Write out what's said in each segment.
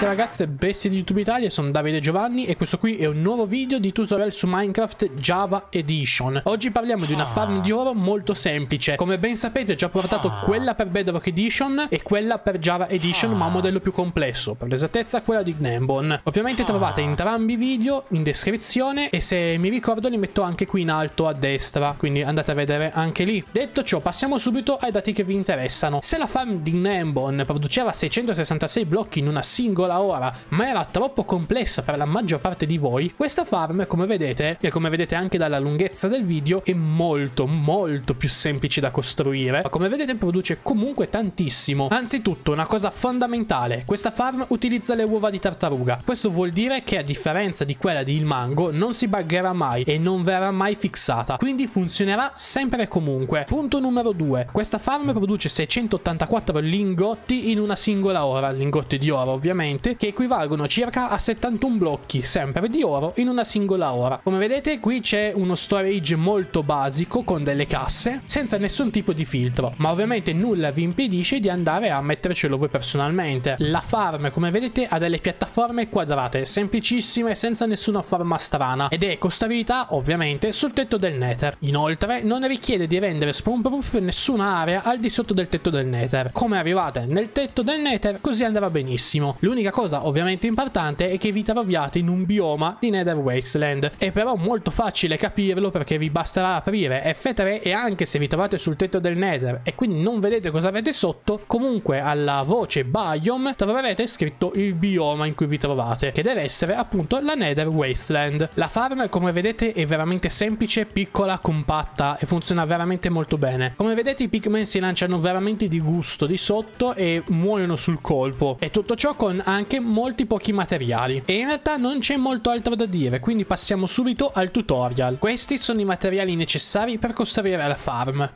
ragazzi e ragazze, bestie di YouTube Italia, sono Davide Giovanni e questo qui è un nuovo video di tutorial su Minecraft Java Edition. Oggi parliamo di una farm di oro molto semplice. Come ben sapete ho già portato quella per Bedrock Edition e quella per Java Edition ma un modello più complesso, per l'esattezza quella di Gnambon. Ovviamente trovate entrambi i video in descrizione e se mi ricordo li metto anche qui in alto a destra, quindi andate a vedere anche lì. Detto ciò, passiamo subito ai dati che vi interessano. Se la farm di Gnambon produceva 666 blocchi in una singola ora, ma era troppo complessa per la maggior parte di voi, questa farm, come vedete, e come vedete anche dalla lunghezza del video, è molto, molto più semplice da costruire. Ma come vedete produce comunque tantissimo. Anzitutto, una cosa fondamentale, questa farm utilizza le uova di tartaruga. Questo vuol dire che a differenza di quella di il mango, non si buggerà mai e non verrà mai fissata, quindi funzionerà sempre e comunque. Punto numero 2. Questa farm produce 684 lingotti in una singola ora, lingotti di oro oro ovviamente, che equivalgono circa a 71 blocchi, sempre di oro, in una singola ora. Come vedete qui c'è uno storage molto basico con delle casse, senza nessun tipo di filtro, ma ovviamente nulla vi impedisce di andare a mettercelo voi personalmente. La farm, come vedete, ha delle piattaforme quadrate, semplicissime, senza nessuna forma strana, ed è con stabilità, ovviamente, sul tetto del Nether. Inoltre, non richiede di rendere spawnproof nessuna area al di sotto del tetto del Nether. Come arrivate nel tetto del Nether, così andrà benissimo benissimo. L'unica cosa ovviamente importante è che vi troviate in un bioma di Nether Wasteland. È però molto facile capirlo perché vi basterà aprire F3 e anche se vi trovate sul tetto del Nether e quindi non vedete cosa avete sotto, comunque alla voce biome troverete scritto il bioma in cui vi trovate, che deve essere appunto la Nether Wasteland. La farm come vedete è veramente semplice, piccola, compatta e funziona veramente molto bene. Come vedete i pigmen si lanciano veramente di gusto di sotto e muoiono sul colpo. Tutto tutto ciò con anche molti pochi materiali. E in realtà non c'è molto altro da dire, quindi passiamo subito al tutorial. Questi sono i materiali necessari per costruire la farm.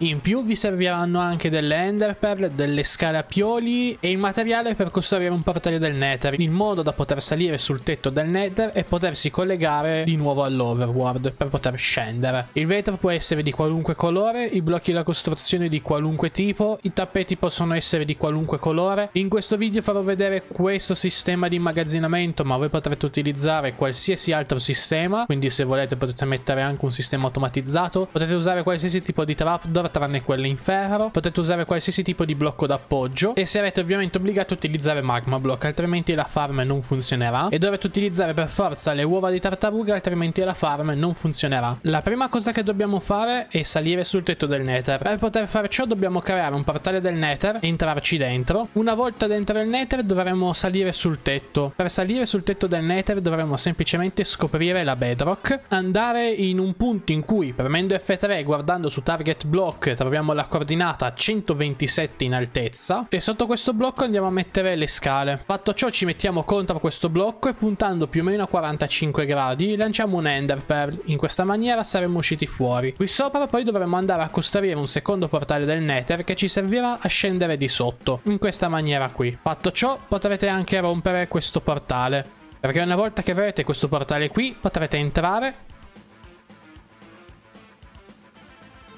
In più vi serviranno anche delle enderpearl, delle scarapioli e il materiale per costruire un portale del nether, in modo da poter salire sul tetto del nether e potersi collegare di nuovo all'overworld per poter scendere. Il vetro può essere di qualunque colore, i blocchi della costruzione di qualunque tipo, i tappeti possono essere di qualunque colore. In questo video farò vedere questo sistema di immagazzinamento, ma voi potrete utilizzare qualsiasi altro sistema, quindi se volete potete mettere anche un sistema automatizzato, potete usare qualsiasi tipo di trapdoor tranne quelle in ferro. Potete usare qualsiasi tipo di blocco d'appoggio e sarete ovviamente obbligati a utilizzare magma block, altrimenti la farm non funzionerà. E dovete utilizzare per forza le uova di tartaruga, altrimenti la farm non funzionerà. La prima cosa che dobbiamo fare è salire sul tetto del nether. Per poter fare ciò dobbiamo creare un portale del nether, entrarci dentro. Una volta dentro il nether dovremo salire sul tetto. Per salire sul tetto del nether dovremo semplicemente scoprire la bedrock, andare in un punto in cui premendo F3 guardando su target block block troviamo la coordinata 127 in altezza e sotto questo blocco andiamo a mettere le scale. Fatto ciò ci mettiamo contro questo blocco e puntando più o meno a 45 gradi lanciamo un ender pearl. In questa maniera saremo usciti fuori. Qui sopra poi dovremo andare a costruire un secondo portale del nether che ci servirà a scendere di sotto. In questa maniera qui. Fatto ciò potrete anche rompere questo portale. Perché una volta che avrete questo portale qui potrete entrare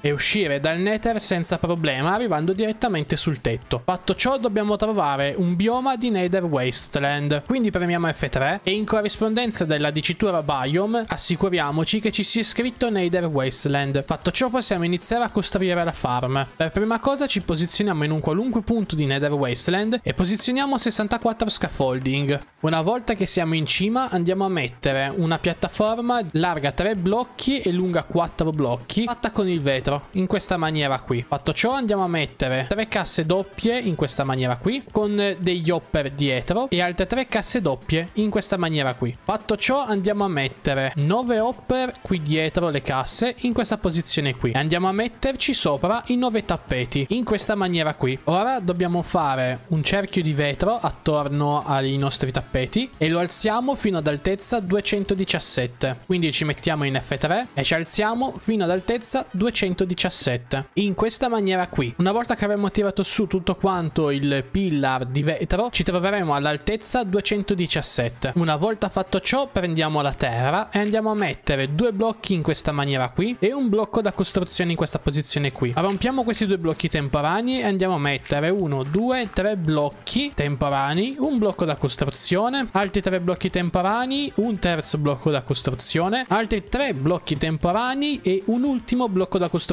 e uscire dal nether senza problema arrivando direttamente sul tetto. Fatto ciò dobbiamo trovare un bioma di nether wasteland, quindi premiamo F3 e in corrispondenza della dicitura biome assicuriamoci che ci sia scritto nether wasteland. Fatto ciò possiamo iniziare a costruire la farm. Per prima cosa ci posizioniamo in un qualunque punto di nether wasteland e posizioniamo 64 scaffolding. Una volta che siamo in cima andiamo a mettere una piattaforma larga 3 blocchi e lunga 4 blocchi fatta con il vetro dietro in questa maniera qui. Fatto ciò andiamo a mettere tre casse doppie in questa maniera qui con degli hopper dietro e altre tre casse doppie in questa maniera qui. Fatto ciò andiamo a mettere 9 hopper qui dietro le casse in questa posizione qui. E andiamo a metterci sopra i 9 tappeti in questa maniera qui. Ora dobbiamo fare un cerchio di vetro attorno ai nostri tappeti e lo alziamo fino ad altezza 217. Quindi ci mettiamo in F3 e ci alziamo fino ad altezza 217. 217. In questa maniera qui, una volta che avremo tirato su tutto quanto il pillar di vetro, ci troveremo all'altezza 217. Una volta fatto ciò, prendiamo la terra e andiamo a mettere due blocchi in questa maniera qui e un blocco da costruzione in questa posizione qui. Rompiamo questi due blocchi temporanei e andiamo a mettere uno, due, tre blocchi temporanei, un blocco da costruzione, altri tre blocchi temporanei, un terzo blocco da costruzione, altri tre blocchi temporanei e un ultimo blocco da costruzione.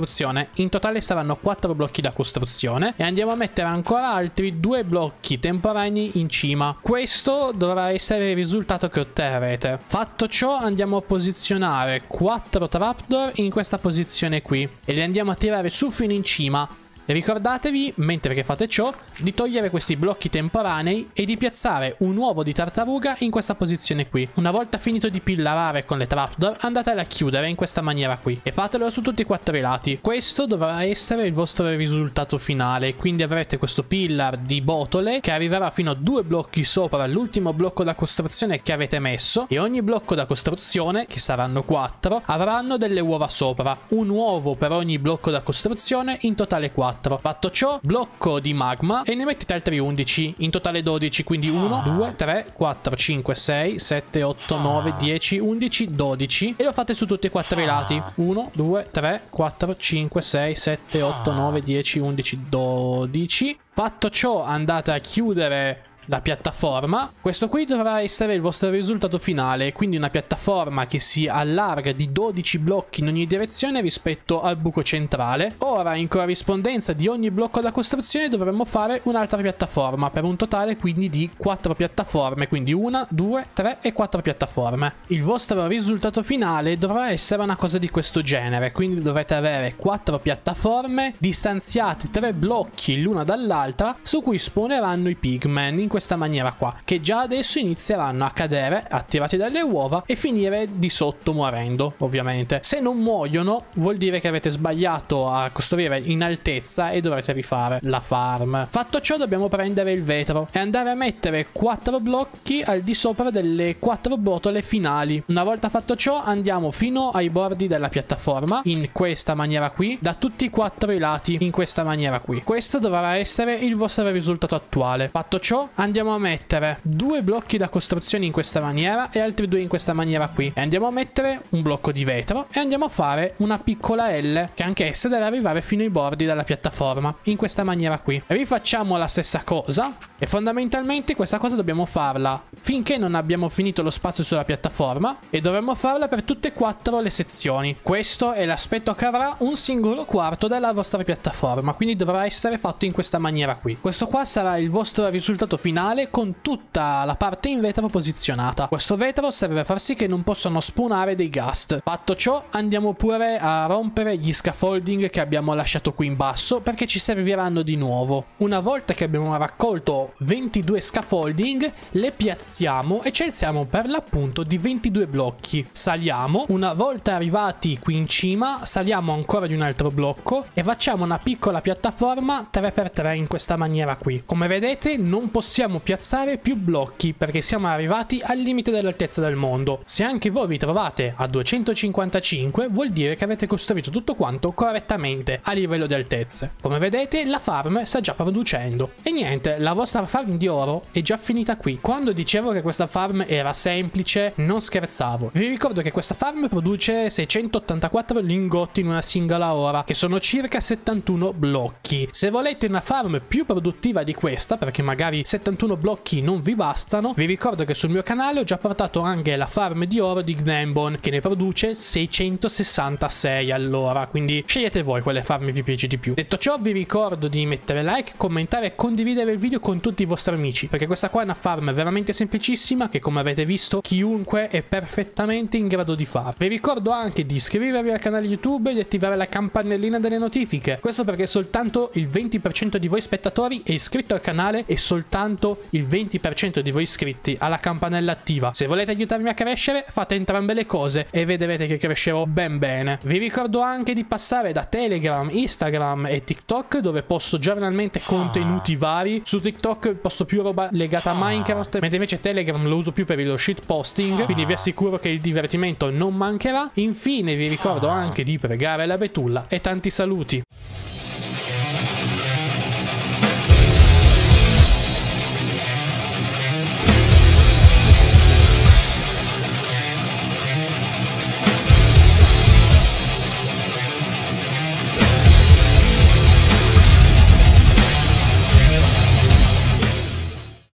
In totale saranno quattro blocchi da costruzione e andiamo a mettere ancora altri due blocchi temporanei in cima. Questo dovrà essere il risultato che otterrete. Fatto ciò andiamo a posizionare 4 trapdoor in questa posizione qui e li andiamo a tirare su fino in cima Ricordatevi, mentre che fate ciò, di togliere questi blocchi temporanei e di piazzare un uovo di tartaruga in questa posizione qui. Una volta finito di pillarare con le trapdoor, andatele a chiudere in questa maniera qui e fatelo su tutti e quattro i lati. Questo dovrà essere il vostro risultato finale, quindi avrete questo pillar di botole che arriverà fino a due blocchi sopra l'ultimo blocco da costruzione che avete messo e ogni blocco da costruzione, che saranno quattro, avranno delle uova sopra. Un uovo per ogni blocco da costruzione, in totale 4. 4. Fatto ciò, blocco di magma e ne mettete altri 11, in totale 12, quindi 1, 2, 3, 4, 5, 6, 7, 8, 9, 10, 11, 12 e lo fate su tutti e quattro i lati. 1, 2, 3, 4, 5, 6, 7, 8, 9, 10, 11, 12. Fatto ciò andate a chiudere la piattaforma. Questo qui dovrà essere il vostro risultato finale, quindi una piattaforma che si allarga di 12 blocchi in ogni direzione rispetto al buco centrale. Ora, in corrispondenza di ogni blocco da costruzione, dovremmo fare un'altra piattaforma, per un totale quindi di 4 piattaforme, quindi 1, 2, 3 e 4 piattaforme. Il vostro risultato finale dovrà essere una cosa di questo genere, quindi dovrete avere 4 piattaforme distanziate 3 blocchi l'una dall'altra su cui spawneranno i pigmen in questa maniera qua, che già adesso inizieranno a cadere, attirati dalle uova, e finire di sotto morendo, ovviamente. Se non muoiono, vuol dire che avete sbagliato a costruire in altezza e dovrete rifare la farm. Fatto ciò, dobbiamo prendere il vetro e andare a mettere 4 blocchi al di sopra delle 4 botole finali. Una volta fatto ciò, andiamo fino ai bordi della piattaforma, in questa maniera qui, da tutti i quattro i lati, in questa maniera qui. Questo dovrà essere il vostro risultato attuale. Fatto ciò, andiamo a mettere due blocchi da costruzione in questa maniera e altri due in questa maniera qui. E andiamo a mettere un blocco di vetro e andiamo a fare una piccola L che anche essa deve arrivare fino ai bordi della piattaforma in questa maniera qui. Rifacciamo la stessa cosa e fondamentalmente questa cosa dobbiamo farla finché non abbiamo finito lo spazio sulla piattaforma e dovremmo farla per tutte e quattro le sezioni. Questo è l'aspetto che avrà un singolo quarto della vostra piattaforma, quindi dovrà essere fatto in questa maniera qui. Questo qua sarà il vostro risultato finale finale con tutta la parte in vetro posizionata. Questo vetro serve a far sì che non possano spawnare dei ghast. Fatto ciò, andiamo pure a rompere gli scaffolding che abbiamo lasciato qui in basso perché ci serviranno di nuovo. Una volta che abbiamo raccolto 22 scaffolding, le piazziamo e ci alziamo per l'appunto di 22 blocchi. Saliamo, una volta arrivati qui in cima, saliamo ancora di un altro blocco e facciamo una piccola piattaforma 3x3 in questa maniera qui. Come vedete non possiamo possiamo piazzare più blocchi perché siamo arrivati al limite dell'altezza del mondo. Se anche voi vi trovate a 255 vuol dire che avete costruito tutto quanto correttamente a livello di altezze. Come vedete la farm sta già producendo. E niente, la vostra farm di oro è già finita qui. Quando dicevo che questa farm era semplice non scherzavo. Vi ricordo che questa farm produce 684 lingotti in una singola ora che sono circa 71 blocchi. Se volete una farm più produttiva di questa perché magari 71 71 blocchi non vi bastano, vi ricordo che sul mio canale ho già portato anche la farm di oro di Gnambon che ne produce 666 all'ora, quindi scegliete voi quale farm vi piace di più. Detto ciò vi ricordo di mettere like, commentare e condividere il video con tutti i vostri amici, perché questa qua è una farm veramente semplicissima che come avete visto chiunque è perfettamente in grado di fare. Vi ricordo anche di iscrivervi al canale YouTube e di attivare la campanellina delle notifiche, questo perché soltanto il 20% di voi spettatori è iscritto al canale e soltanto soltanto il 20% di voi iscritti alla campanella attiva. Se volete aiutarmi a crescere, fate entrambe le cose e vedrete che crescerò ben bene. Vi ricordo anche di passare da Telegram, Instagram e TikTok dove posto giornalmente contenuti vari. Su TikTok posto più roba legata a Minecraft, mentre invece Telegram lo uso più per lo shitposting, quindi vi assicuro che il divertimento non mancherà. Infine vi ricordo anche di pregare la betulla e tanti saluti.